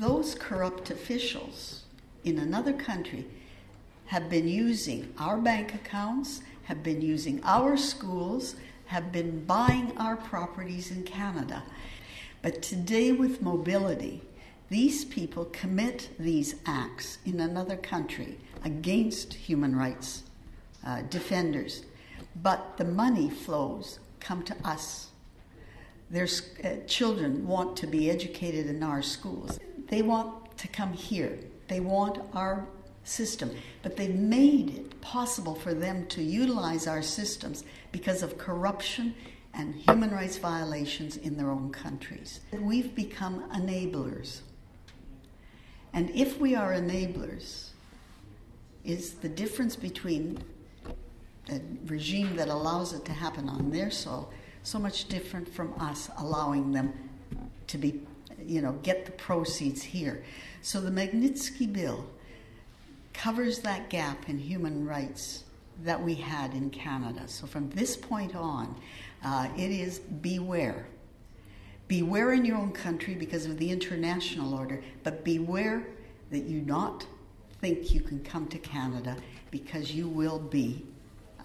those corrupt officials in another country have been using our bank accounts, have been using our schools, have been buying our properties in Canada. But today, with mobility, these people commit these acts in another country against human rights uh, defenders. But the money flows come to us. Their uh, children want to be educated in our schools. They want to come here. They want our system. But they've made it possible for them to utilize our systems because of corruption and human rights violations in their own countries. We've become enablers. And if we are enablers, is the difference between a regime that allows it to happen on their soil so much different from us allowing them to be, you know, get the proceeds here. So the Magnitsky Bill covers that gap in human rights that we had in Canada. So from this point on, uh, it is beware. Beware in your own country because of the international order, but beware that you not think you can come to Canada because you will be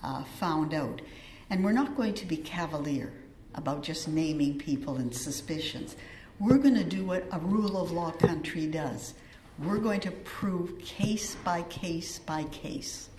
uh, found out. And we're not going to be cavalier about just naming people and suspicions. We're going to do what a rule of law country does. We're going to prove case by case by case